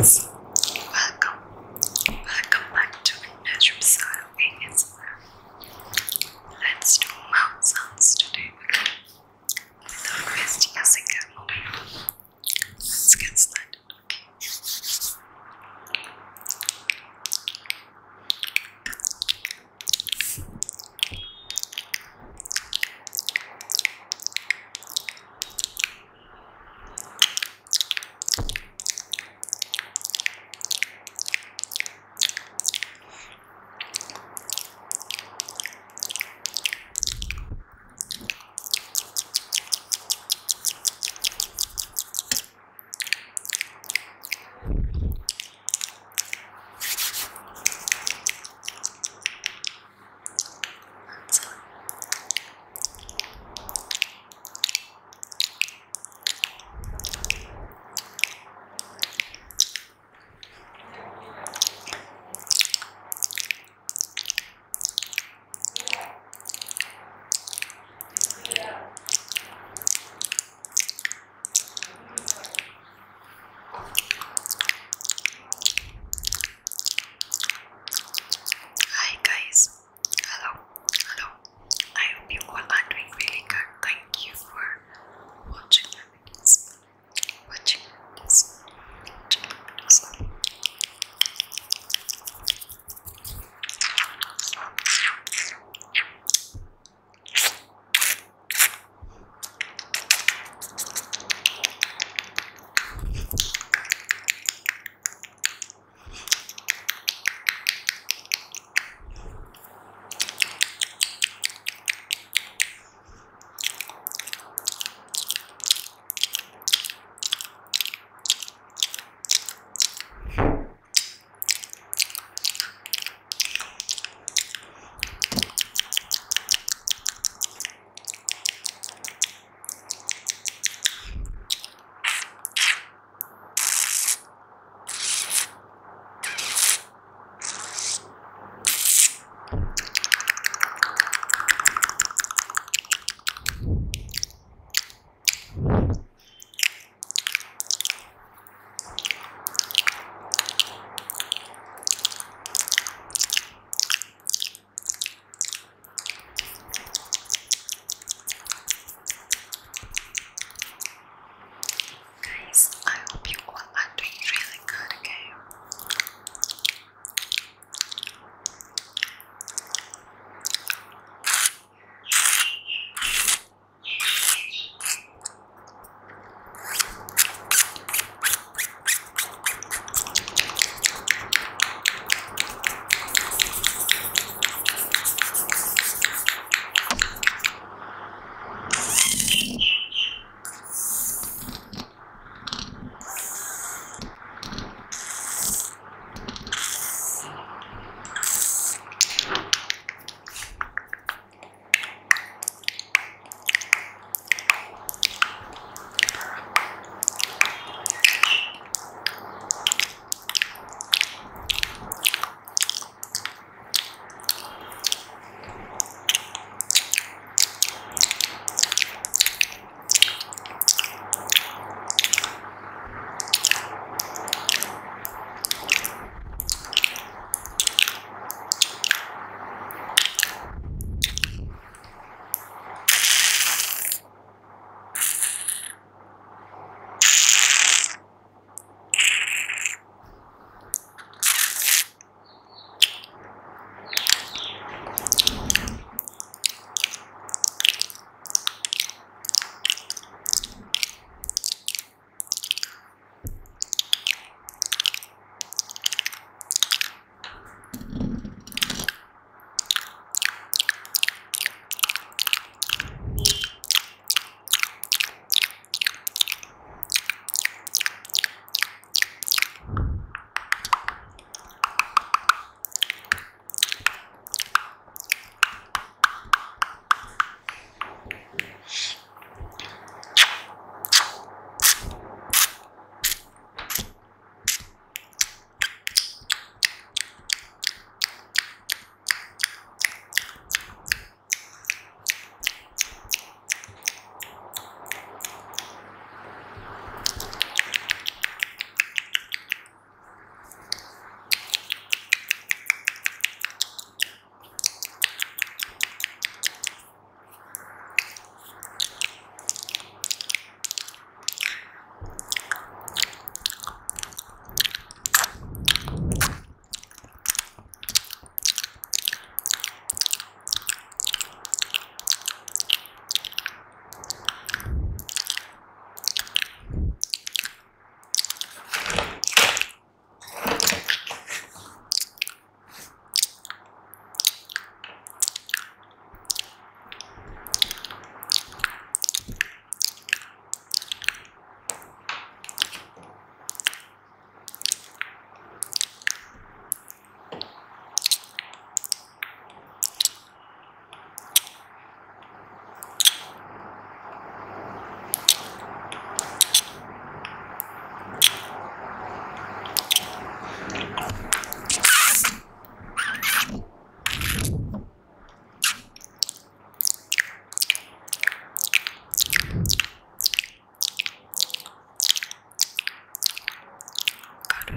guys,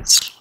asleep.